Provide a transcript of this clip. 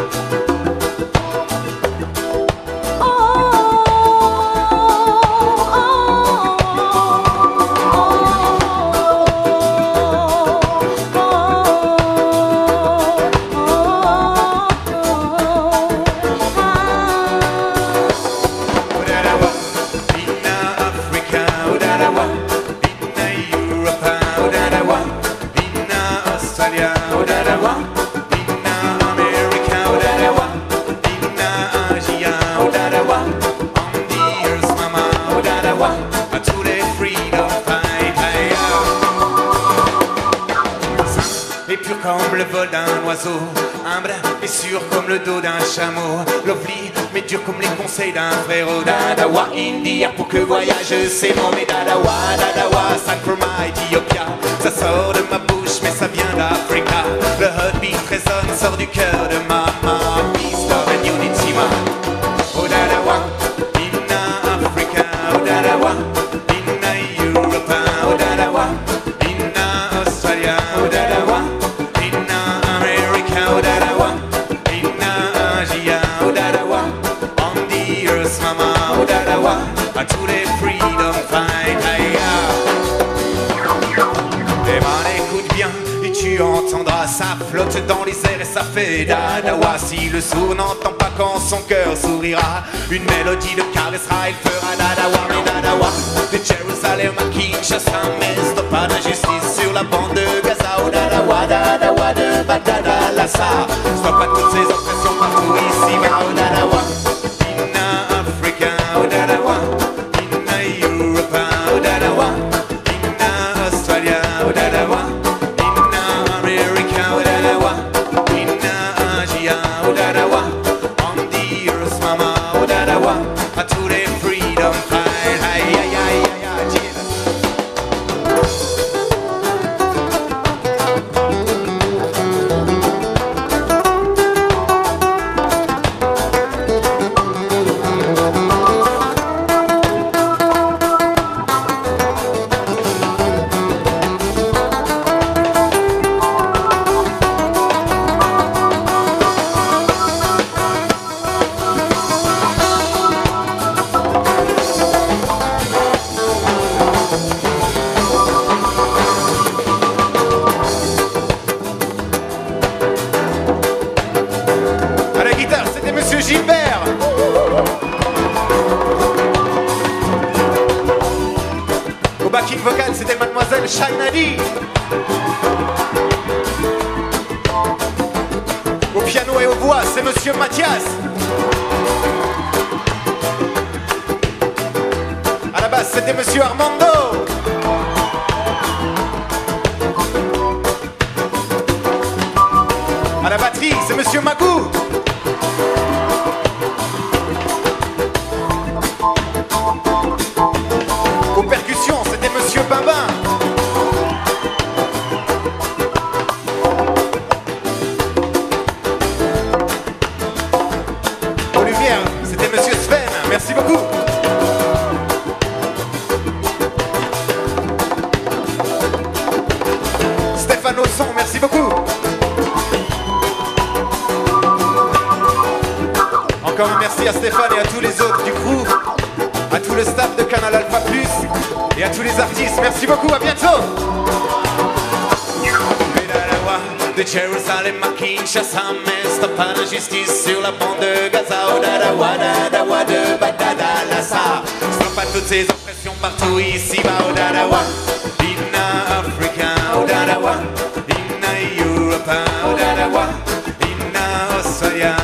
you. Vol d'un oiseau. Humble et sûr comme le dos d'un chameau. Lovely mais dur comme les conseils d'un frérot Dadawa. India pour que voyage c'est mon Mais Dadawa, Dadawa, Sakrama, Ethiopia Ça sort de ma bouche mais ça vient d'Africa Le heartbeat résonne, sort du cœur de mama tu entendras ça flotte dans les airs et ça fait dadawa. Si le sourd n'entend pas quand son cœur sourira Une mélodie le caressera, il fera dadawa Mais dadawa. De Jérusalem à Kinshasa Mais stop pas d'injustice sur la bande de Gaza. Oh dadawa, dadawa de Bagdad à Stop pas toutes ces Au piano et aux voix, c'est Monsieur Mathias. À la basse, c'était Monsieur Armando. à Stéphane et à tous les autres du crew, à tout le staff de Canal Alpha Plus et à tous les artistes. Merci beaucoup, à bientôt. De Jérusalem à Kinshasa, mais la justice sur la bande de Gaza, au Dadawa, Dadawa de Bagdad à toutes ces oppressions partout ici, va au Dadawa, Inna Africa, au Dadawa, Inna Europa, au oh, Dadawa, Inna Australia.